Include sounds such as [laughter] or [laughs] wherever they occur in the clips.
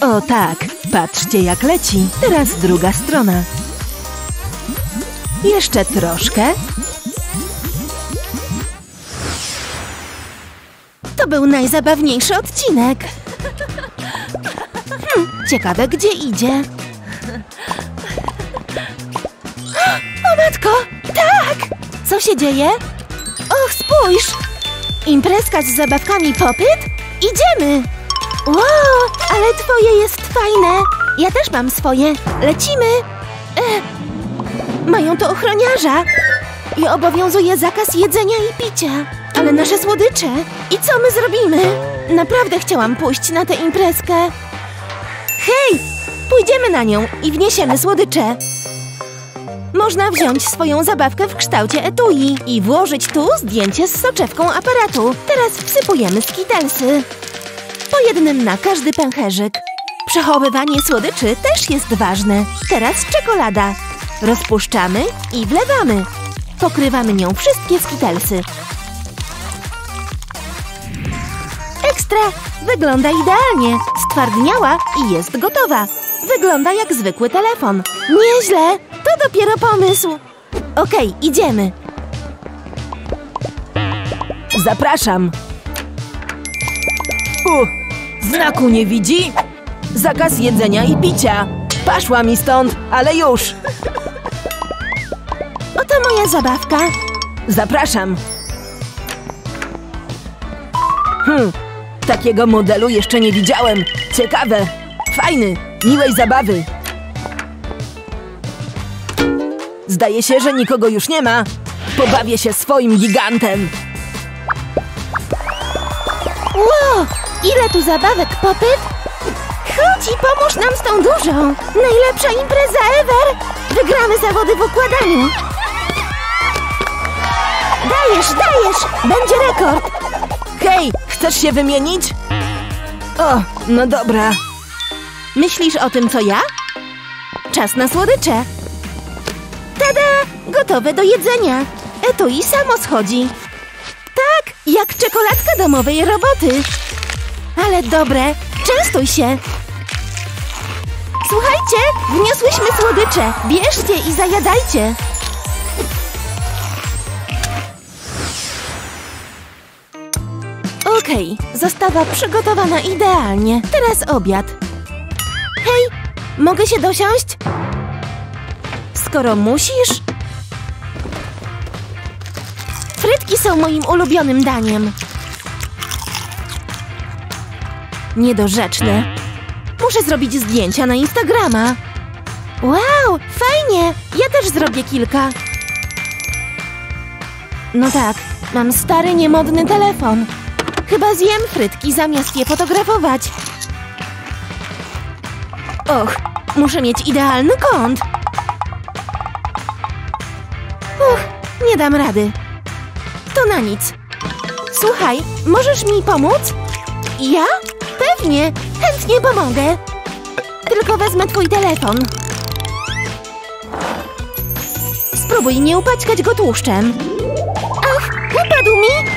O tak, patrzcie jak leci. Teraz druga strona. Jeszcze troszkę. To był najzabawniejszy odcinek. Hmm, ciekawe, gdzie idzie. O matko, tak! Co się dzieje? Och, spójrz! Imprezka z zabawkami popyt? Idziemy! Wow, ale twoje jest fajne. Ja też mam swoje. Lecimy. E, mają to ochroniarza. I obowiązuje zakaz jedzenia i picia. Ale nasze słodycze. I co my zrobimy? Naprawdę chciałam pójść na tę imprezkę. Hej! Pójdziemy na nią i wniesiemy słodycze. Można wziąć swoją zabawkę w kształcie etui i włożyć tu zdjęcie z soczewką aparatu. Teraz wsypujemy skitelsy. Po jednym na każdy pęcherzyk. Przechowywanie słodyczy też jest ważne. Teraz czekolada. Rozpuszczamy i wlewamy. Pokrywamy nią wszystkie skitelsy. Ekstra! Wygląda idealnie. Stwardniała i jest gotowa. Wygląda jak zwykły telefon. Nieźle! To dopiero pomysł. Okej, idziemy. Zapraszam. U, znaku nie widzi? Zakaz jedzenia i picia. Paszła mi stąd, ale już. Oto moja zabawka. Zapraszam. Hmm, takiego modelu jeszcze nie widziałem. Ciekawe. Fajny, miłej zabawy. Zdaje się, że nikogo już nie ma. Pobawię się swoim gigantem. Wow! Ile tu zabawek, popyt? Chodź i pomóż nam z tą dużą. Najlepsza impreza ever. Wygramy zawody w układaniu. Dajesz, dajesz! Będzie rekord. Hej, chcesz się wymienić? O, no dobra. Myślisz o tym, co ja? Czas na słodycze. Tada! Gotowe do jedzenia. Etui samo schodzi. Tak, jak czekoladka domowej roboty. Ale dobre, częstuj się. Słuchajcie, wniosłyśmy słodycze. Bierzcie i zajadajcie. Okej, zostawa przygotowana idealnie. Teraz obiad. Hej, mogę się dosiąść? Skoro musisz... Frytki są moim ulubionym daniem. Niedorzeczne. Muszę zrobić zdjęcia na Instagrama. Wow, fajnie! Ja też zrobię kilka. No tak, mam stary, niemodny telefon. Chyba zjem frytki zamiast je fotografować. Och, muszę mieć idealny kąt. Uch, nie dam rady. To na nic. Słuchaj, możesz mi pomóc? Ja? Pewnie, chętnie pomogę. Tylko wezmę twój telefon. Spróbuj nie upaćkać go tłuszczem. Ach, upadł mi!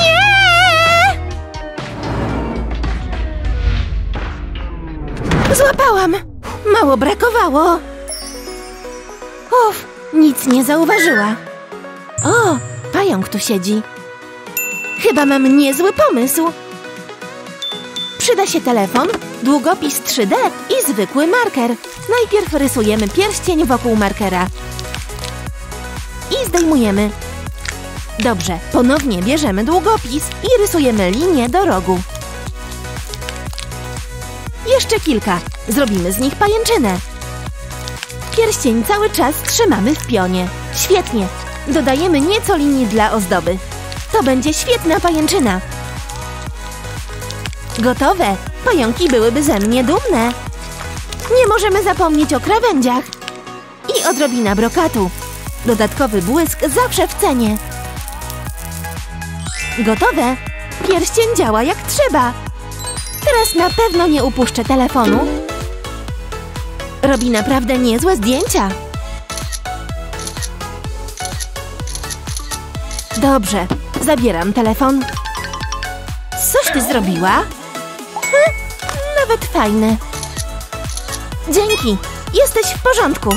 Nie! Złapałam! Mało brakowało. Uf, nic nie zauważyła. O, pająk tu siedzi. Chyba mam niezły pomysł. Przyda się telefon, długopis 3D i zwykły marker. Najpierw rysujemy pierścień wokół markera. I zdejmujemy. Dobrze, ponownie bierzemy długopis i rysujemy linię do rogu. Jeszcze kilka. Zrobimy z nich pajęczynę. Pierścień cały czas trzymamy w pionie. Świetnie. Dodajemy nieco linii dla ozdoby. To będzie świetna pajęczyna. Gotowe! Pająki byłyby ze mnie dumne. Nie możemy zapomnieć o krawędziach. I odrobina brokatu. Dodatkowy błysk zawsze w cenie. Gotowe! Pierścień działa jak trzeba. Teraz na pewno nie upuszczę telefonu. Robi naprawdę niezłe zdjęcia. Dobrze, zabieram telefon. Coś ty zrobiła? Nawet fajne. Dzięki, jesteś w porządku.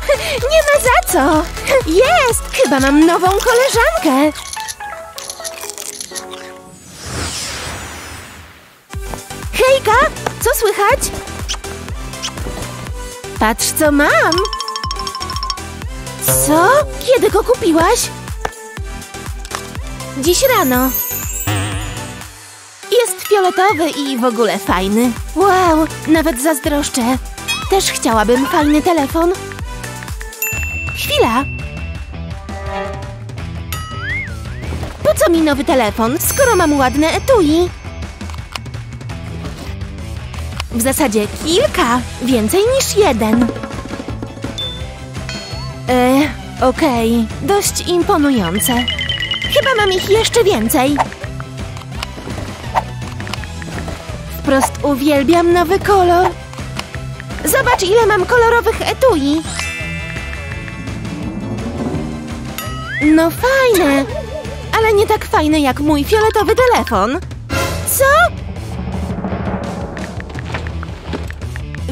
[laughs] Nie ma za co. Jest, chyba mam nową koleżankę. Hejka, co słychać? Patrz, co mam. Co? Kiedy go kupiłaś? Dziś rano. Jest fioletowy i w ogóle fajny. Wow, nawet zazdroszczę. Też chciałabym fajny telefon. Chwila. Po co mi nowy telefon, skoro mam ładne etui? W zasadzie kilka, więcej niż jeden. E, okej, dość imponujące. Chyba mam ich jeszcze więcej. Wprost uwielbiam nowy kolor. Zobacz, ile mam kolorowych etui. No fajne, ale nie tak fajne jak mój fioletowy telefon. Co?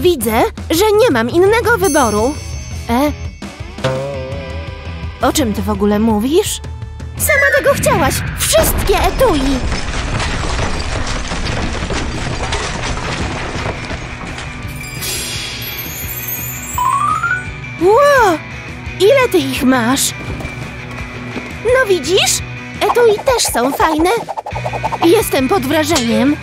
Widzę, że nie mam innego wyboru. E? O czym ty w ogóle mówisz? Sama tego chciałaś! Wszystkie etui! Ło! Ile ty ich masz? No widzisz? Etui też są fajne. Jestem pod wrażeniem.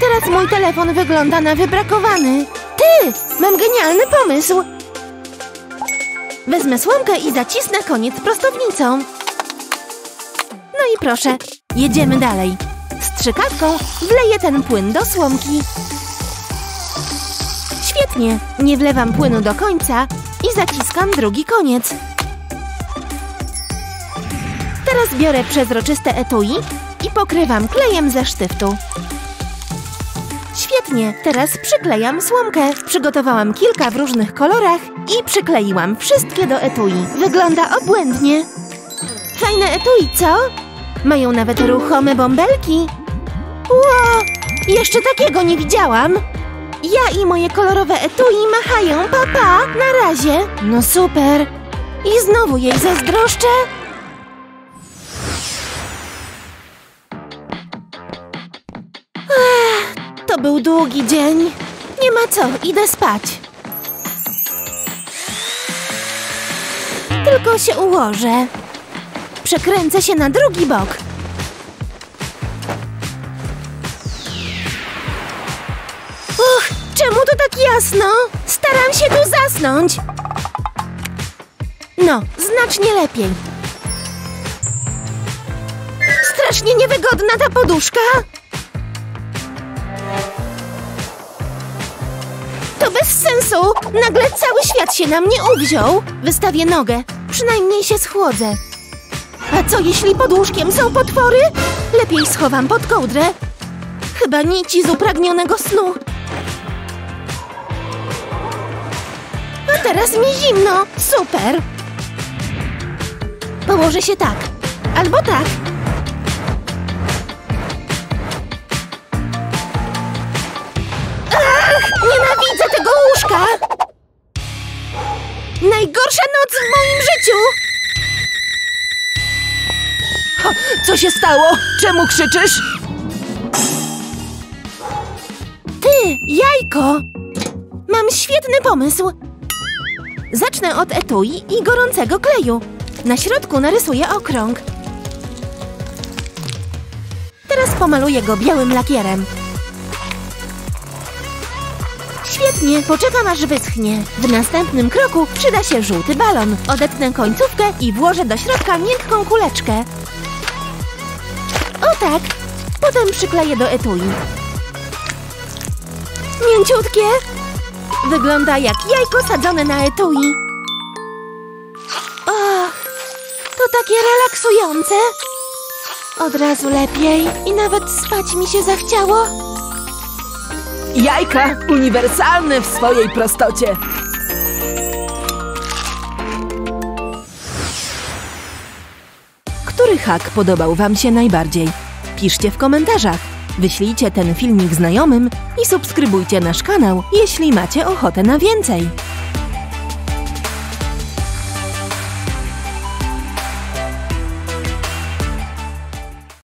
Teraz mój telefon wygląda na wybrakowany. Ty! Mam genialny pomysł! Wezmę słomkę i zacisnę koniec prostownicą. No i proszę, jedziemy dalej. Strzykawką wleję ten płyn do słomki. Świetnie, nie wlewam płynu do końca i zaciskam drugi koniec. Teraz biorę przezroczyste etui i pokrywam klejem ze sztyftu. Świetnie, teraz przyklejam słomkę. Przygotowałam kilka w różnych kolorach i przykleiłam wszystkie do etui. Wygląda obłędnie. Fajne etui, co? Mają nawet ruchome bąbelki. Ło! Jeszcze takiego nie widziałam. Ja i moje kolorowe etui machają papa. Na razie. No super. I znowu jej zazdroszczę. Ech, to był długi dzień. Nie ma co, idę spać. Tylko się ułożę. Przekręcę się na drugi bok. Tak jasno? Staram się tu zasnąć. No, znacznie lepiej. Strasznie niewygodna ta poduszka. To bez sensu! Nagle cały świat się na mnie uwziął. Wystawię nogę. Przynajmniej się schłodzę. A co jeśli pod łóżkiem są potwory? Lepiej schowam pod kołdrę. Chyba nici z upragnionego snu. Teraz mi zimno. Super. Położę się tak. Albo tak. Ach, nienawidzę tego łóżka! Najgorsza noc w moim życiu! Co się stało? Czemu krzyczysz? Ty, jajko! Mam świetny pomysł. Zacznę od etui i gorącego kleju. Na środku narysuję okrąg. Teraz pomaluję go białym lakierem. Świetnie, poczekam aż wyschnie. W następnym kroku przyda się żółty balon. Odetnę końcówkę i włożę do środka miękką kuleczkę. O tak! Potem przykleję do etui. Mięciutkie! Wygląda jak jajko sadzone na etui. Och, to takie relaksujące. Od razu lepiej i nawet spać mi się zachciało. Jajka uniwersalne w swojej prostocie. Który hak podobał Wam się najbardziej? Piszcie w komentarzach. Wyślijcie ten filmik znajomym i subskrybujcie nasz kanał, jeśli macie ochotę na więcej.